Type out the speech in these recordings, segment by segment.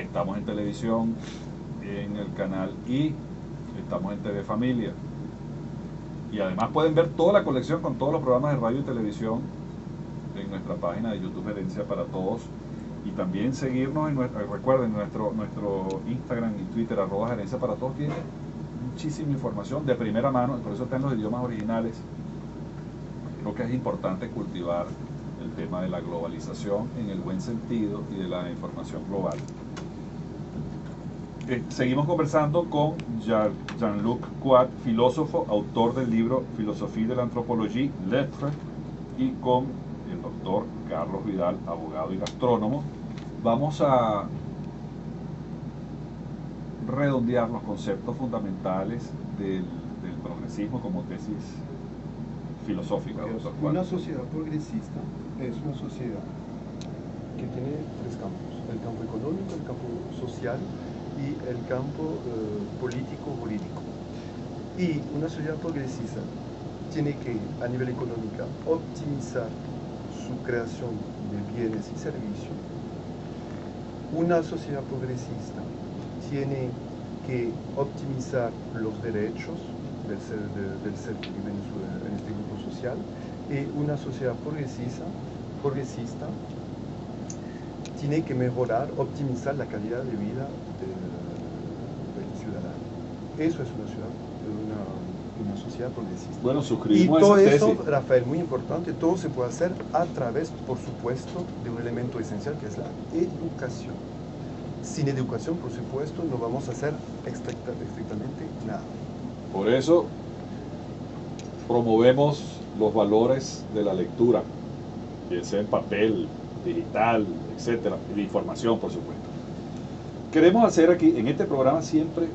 estamos en televisión, en el canal y estamos en TV Familia. Y además pueden ver toda la colección con todos los programas de radio y televisión en nuestra página de YouTube Herencia para Todos. Y también seguirnos en nuestro, recuerden, nuestro, nuestro Instagram y Twitter, arroba Herencia para Todos, tiene muchísima información de primera mano, por eso está en los idiomas originales. Creo que es importante cultivar el tema de la globalización en el buen sentido y de la información global. Eh, seguimos conversando con Jean-Luc Quat, filósofo, autor del libro Filosofía de la Antropología, Lettre, y con el doctor Carlos Vidal, abogado y gastrónomo. Vamos a redondear los conceptos fundamentales del, progresismo como tesis filosófica. Una sociedad progresista es una sociedad que tiene tres campos, el campo económico, el campo social y el campo eh, político-jurídico. Y una sociedad progresista tiene que, a nivel económico, optimizar su creación de bienes y servicios. Una sociedad progresista tiene que optimizar los derechos del ser, del ser que vive en, este grupo social y una sociedad progresista, progresista tiene que mejorar, optimizar la calidad de vida. Eso es una, ciudad, una, una sociedad progresista. Bueno, suscribimos Y todo eso, Rafael, muy importante, todo se puede hacer a través, por supuesto, de un elemento esencial que es la educación. Sin educación, por supuesto, no vamos a hacer estrictamente nada. Por eso promovemos los valores de la lectura, que sea en papel, digital, etcétera, y de información, por supuesto. Queremos hacer aquí, en este programa siempre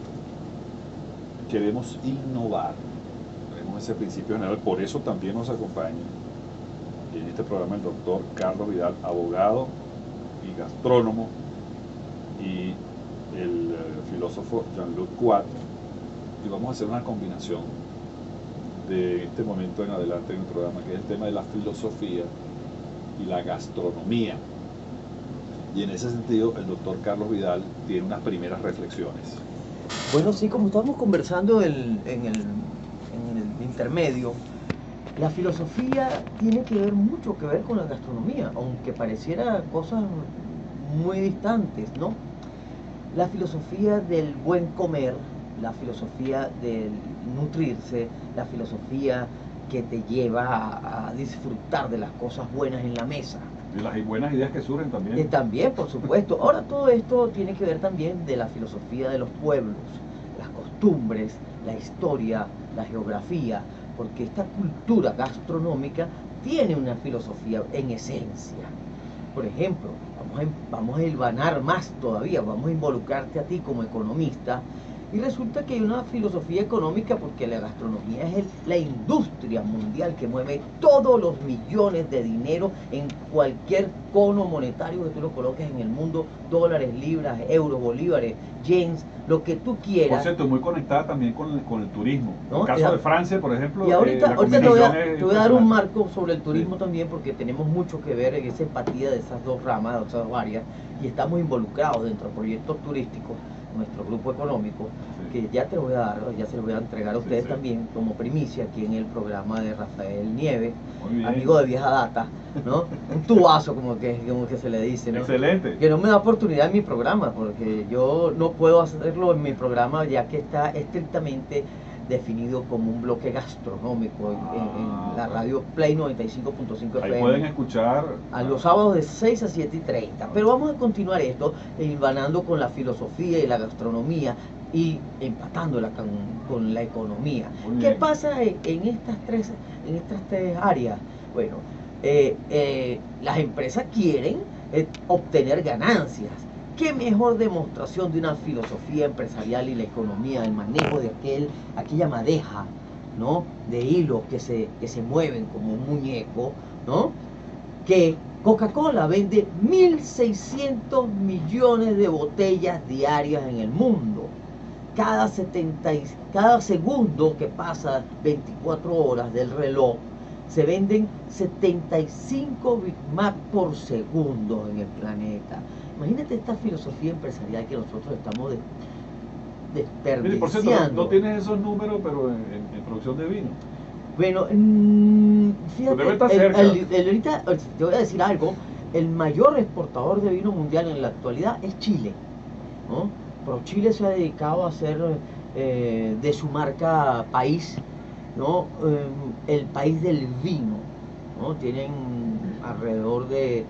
queremos innovar. Tenemos ese principio general, por eso también nos acompaña en este programa el doctor Carlos Vidal, abogado y gastrónomo, y el eh, filósofo Jean-Luc Quat, y vamos a hacer una combinación de este momento en adelante en el programa, que es el tema de la filosofía y la gastronomía. Y en ese sentido, el doctor Carlos Vidal tiene unas primeras reflexiones. Bueno, sí, como estábamos conversando en, el, en el intermedio, la filosofía tiene que ver mucho que ver con la gastronomía, aunque pareciera cosas muy distantes, ¿no? La filosofía del buen comer, la filosofía del nutrirse, la filosofía que te lleva a, disfrutar de las cosas buenas en la mesa. Y las buenas ideas que surgen también. Eh, también, por supuesto. Ahora todo esto tiene que ver también de la filosofía de los pueblos, las costumbres, la historia, la geografía, porque esta cultura gastronómica tiene una filosofía en esencia. Por ejemplo, vamos a, vamos a hilvanar más todavía, vamos a involucrarte a ti como economista y resulta que hay una filosofía económica porque la gastronomía es la industria mundial que mueve todos los millones de dinero en cualquier cono monetario que tú lo coloques en el mundo, dólares, libras, euros, bolívares, yens, lo que tú quieras. Por cierto, muy conectada también con el, con el turismo. En el caso de Francia, por ejemplo. Y ahorita, eh, te, voy a, dar un marco sobre el turismo también porque tenemos mucho que ver en esa empatía de esas dos ramas, de esas áreas, y estamos involucrados dentro de proyectos turísticos nuestro grupo económico, que ya te lo voy a dar, ya se lo voy a entregar a ustedes también como primicia aquí en el programa de Rafael Nieve, amigo de vieja data, ¿no? Un tubazo como que, como que se le dice, ¿no? Excelente. Que no me da oportunidad en mi programa, porque yo no puedo hacerlo en mi programa ya que está estrictamente definido como un bloque gastronómico en, la radio Play 95.5 FM. Ahí pueden escuchar. A los sábados de 6 a 7 y 30. Pero vamos a continuar esto, hilvanando con la filosofía y la gastronomía y empatándola con, la economía. ¿Qué pasa en, estas tres, en estas tres áreas? Bueno, eh, eh, las empresas quieren eh, obtener ganancias qué mejor demostración de una filosofía empresarial y la economía, el manejo de aquel, aquella madeja, ¿no? De hilos que se, que se mueven como un muñeco, ¿no? Que Coca-Cola vende 1.600 millones de botellas diarias en el mundo. Cada, 70, cada segundo que pasa 24 horas del reloj, se venden 75 Big Mac por segundo en el planeta. Imagínate esta filosofía empresarial que nosotros estamos de, Mire, por cierto, desperdiciando. no tienes esos números, pero en, en- en producción de vino. Bueno, mm, fíjate, el- el- el- ahorita te voy a decir algo, el mayor exportador de vino mundial en la actualidad es Chile, ¿no? Pero Chile se ha dedicado a hacer eh, de su marca país, ¿no? Eh, el país del vino, ¿no? Tienen alrededor de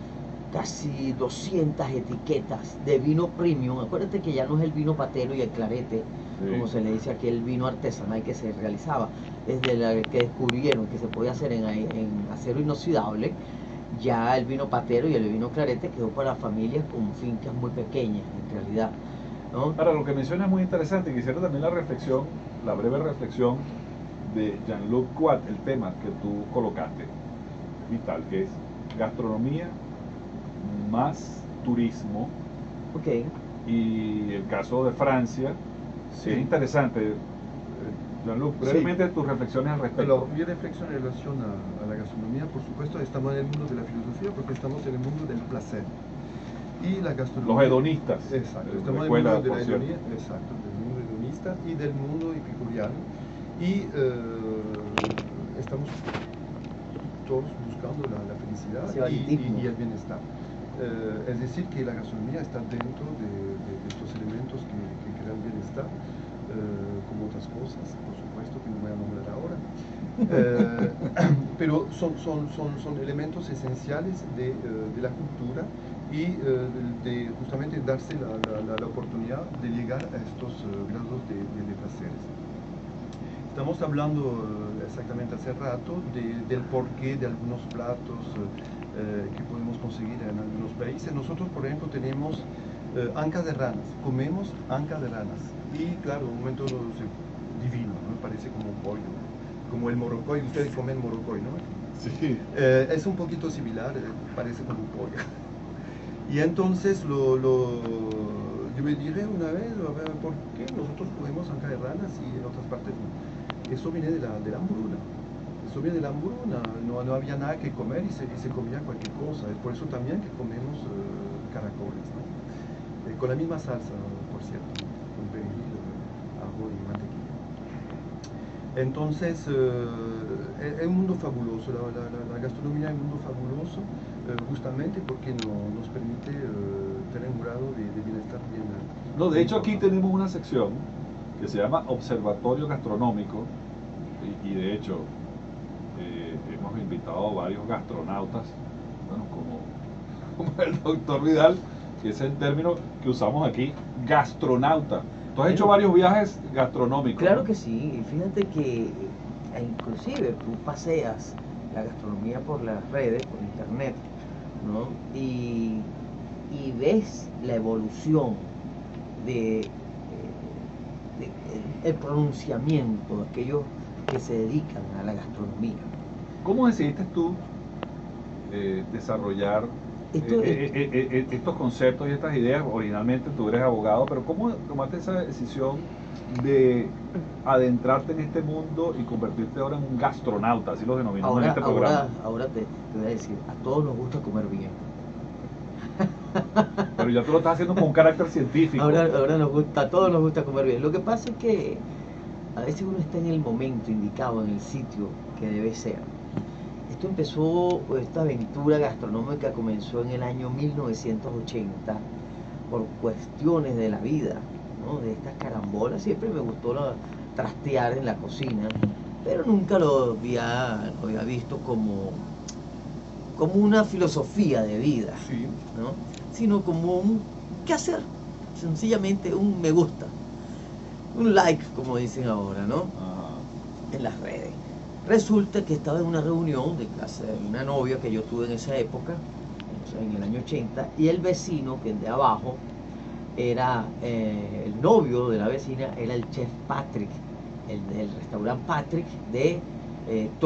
casi 200 etiquetas de vino premium. Acuérdate que ya no es el vino patero y el clarete, Sí. como se le dice aquí, el vino artesanal que se realizaba desde la que descubrieron que se podía hacer en, en acero inoxidable, ya el vino patero y el vino clarete quedó para familias con fincas muy pequeñas en realidad. ¿no? Ahora, lo que menciona es muy interesante. Quisiera también la reflexión, la breve reflexión de Jean-Luc Quat, el tema que tú colocaste, vital, que es gastronomía más turismo Ok, y el caso de Francia. Es interesante. Eh, Jean-Luc, Sí. brevemente tus reflexiones al respecto. Mi reflexión en relación a, a la gastronomía, por supuesto, estamos en el mundo de la filosofía porque estamos en el mundo del placer. Y la gastronomía. Los hedonistas. Exacto, Eh, estamos en el mundo de la hedonía, exacto, del mundo hedonista y del mundo epicuriano. Y eh, estamos todos buscando la, la felicidad Sí, y, elitismo. y- y el bienestar. Eh, es decir, que la gastronomía está dentro de, de estos elementos que, que crean bienestar, eh, como otras cosas, por supuesto, que no voy a nombrar ahora. Eh, pero son, son, son, son elementos esenciales de, eh, de la cultura y eh, de, de justamente darse la, la- la- oportunidad de llegar a estos eh, grados de, de- de placeres. Estamos hablando exactamente hace rato de- del porqué de algunos platos que podemos conseguir en algunos países. Nosotros, por ejemplo, tenemos eh, ancas de ranas, comemos ancas de ranas. Y claro, un momento divino, ¿no? parece como un pollo, como el morrocoy. Ustedes comen morrocoy, ¿no? Sí. Eh, es un poquito similar, eh, parece como un pollo. Y entonces lo, lo- yo me dije una vez, a ver, ¿por qué nosotros comemos anca de ranas y en otras partes no? Eso viene de la, de la hambruna. Viene de la hambruna. No, no había nada que comer y se, y se comía cualquier cosa. Es por eso también que comemos eh, caracoles, ¿no? Eh, con la misma salsa, por cierto, con perejil, eh, ajo y mantequilla. Entonces, eh, es un mundo fabuloso, la, la- la- gastronomía es un mundo fabuloso, eh, justamente porque no- nos permite eh, tener un grado de, de bienestar bien. No, de hecho aquí tenemos una sección que se llama Observatorio Gastronómico y, y de hecho eh, hemos invitado varios gastronautas, bueno, como, como el doctor Vidal, que es el término que usamos aquí, gastronauta. Tú has hecho varios viajes gastronómicos. Claro ¿no? que sí, y fíjate que eh, inclusive tú paseas la gastronomía por las redes, por internet, ¿no? Y, y ves la evolución de, eh, de- el pronunciamiento de aquellos que se dedican a la gastronomía. ¿Cómo decidiste tú eh, desarrollar Esto- eh, eh, estos conceptos y estas ideas? Originalmente tú eres abogado, pero ¿cómo tomaste esa decisión de adentrarte en este mundo y convertirte ahora en un gastronauta? Así lo denominamos en Ahora, este programa. ahora, ahora te, te voy a decir, a todos nos gusta comer bien. Pero ya tú lo estás haciendo con un carácter científico. Ahora, ahora nos gusta, a todos nos gusta comer bien. Lo que pasa es que a veces uno está en el momento indicado, en el sitio que debe ser. Esto empezó, esta aventura gastronómica comenzó en el año 1980 por cuestiones de la vida, ¿no? de estas carambolas. Siempre me gustó la- trastear en la cocina, pero nunca lo había, lo había visto como, como una filosofía de vida. Sí, ¿no? sino como un qué hacer, sencillamente un me gusta, un like, como dicen ahora, ¿no? Ajá. En las redes. Resulta que estaba en una reunión de casa de una novia que yo tuve en esa época, en el año 80, y el vecino, que de abajo, era eh, el novio de la vecina, era el chef Patrick, el del restaurante Patrick de eh,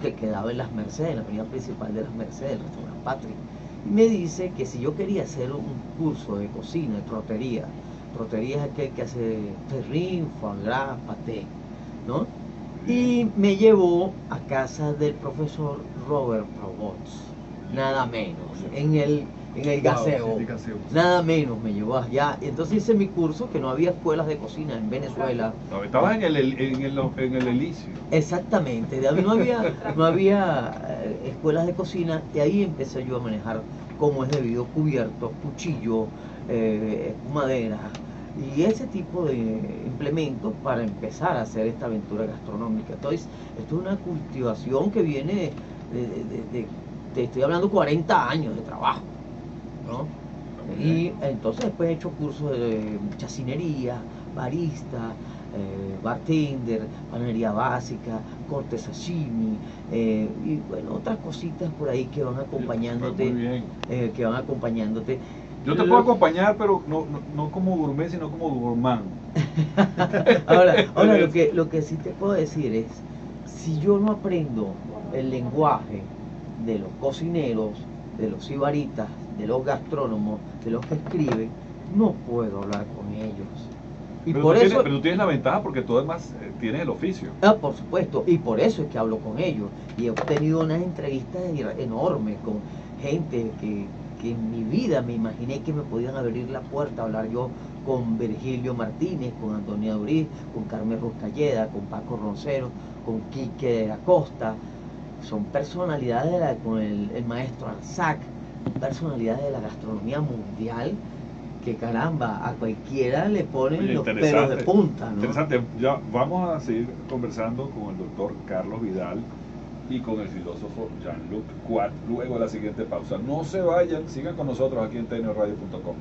que quedaba en las Mercedes, en la avenida principal de las Mercedes, el restaurante Patrick. Y me dice que si yo quería hacer un curso de cocina, de trotería, trotería es aquel que hace terrine, foie paté, ¿no? Y me llevó a casa del profesor Robert Robots, nada menos, en el en el gaseo. Nada menos me llevó allá. Y entonces hice mi curso, que no había escuelas de cocina en Venezuela. No, estabas en el, en el, en el Elicio. Exactamente, de- no había, no había eh, escuelas de cocina y ahí empecé yo a manejar como es debido, cubiertos, cuchillo, eh, madera y ese tipo de implementos para empezar a hacer esta aventura gastronómica. Entonces, esto es una cultivación que viene de, de- de- de- te estoy hablando 40 años de trabajo, ¿no? Y entonces después he hecho cursos de chacinería, barista, eh, bartender, panadería básica, corte sashimi, eh, y bueno, otras cositas por ahí que van acompañándote, eh, que van acompañándote. Yo te puedo acompañar, pero no, no, no como gourmet, sino como gourmand. Ahora, ahora lo que lo que sí te puedo decir es, si yo no aprendo el lenguaje de los cocineros, de los ibaritas, de los gastrónomos, de los que escriben, no puedo hablar con ellos. Y pero, por tú eso tienes, pero tú tienes la ventaja porque tú además eh, tienes el oficio. Ah, por supuesto, y por eso es que hablo con ellos. Y he obtenido unas entrevistas enormes con gente que, que en mi vida me imaginé que me podían abrir la puerta, hablar yo con Virgilio Martínez, con Antonia Duriz, con Carmen Ruscalleda, con Paco Roncero, con Quique de la Costa. Son personalidades, de la- con el, el maestro Arzac, personalidades de la gastronomía mundial que caramba, a cualquiera le ponen Oye, los pelos de punta, ¿no? Interesante. Ya vamos a seguir conversando con el doctor Carlos Vidal y con el filósofo Jean-Luc Quat luego de la siguiente pausa. No se vayan, sigan con nosotros aquí en tecnoradio.com.